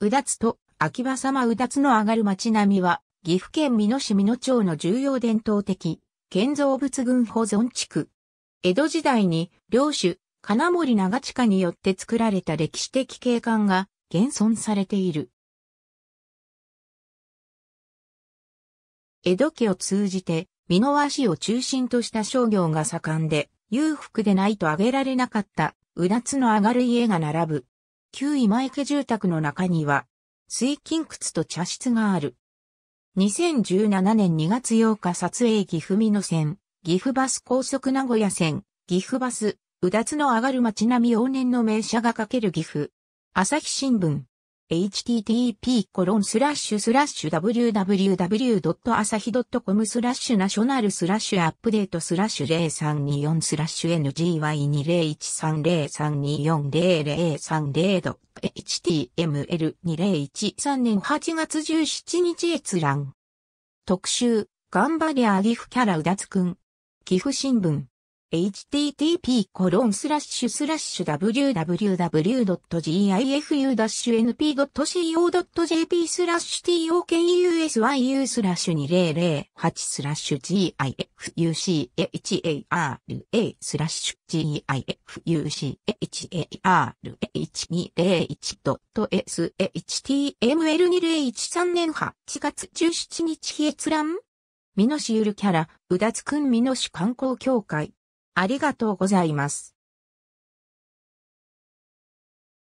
うだつと秋葉様うだつの上がる街並みは、岐阜県美濃市美濃町の重要伝統的、建造物群保存地区。江戸時代に、領主、金森長近によって作られた歴史的景観が現存されている。江戸家を通じて、美濃和紙を中心とした商業が盛んで、裕福でないと挙げられなかった、うだつの上がる家が並ぶ。旧今井住宅の中には、水琴窟と茶室がある。2017年2月8日撮影岐阜美濃線、岐阜バス高速名古屋線、岐阜バス、うだつの上がる街並み往年の名車がかける岐阜。朝日新聞。Http コロンスラッシュスラッシュ www.asahi.com スラッシュ national スラッシュ update スラッシュ0324スラッシュ NGY201303240030.html2013 年8月17日閲覧。特集、頑張りゃ岐阜キャラうだつくん。岐阜新聞。Http コロンスラッシュスラッシュ www.gifu-np.co.jp スラッシュ tokusyu スラッシュ2008スラッシュ gifuchara スラッシュ gifuchara1201.shtml2013 年8月17日閲覧美濃市ゆるキャラ、うだつくん美濃市観光協会。ありがとうございます。